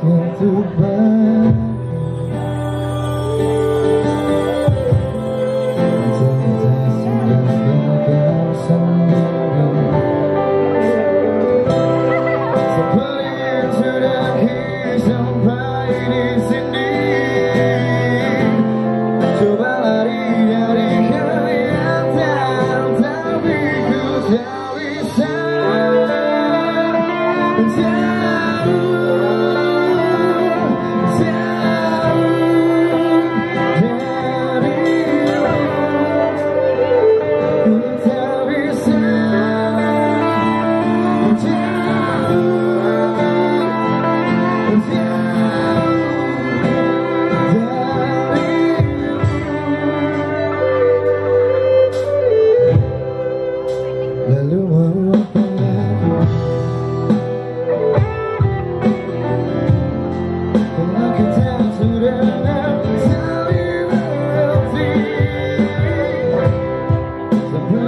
天赐我。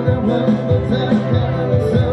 Dan tak bisa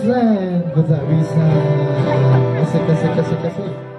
Queensland. I bisa. Asik, asik.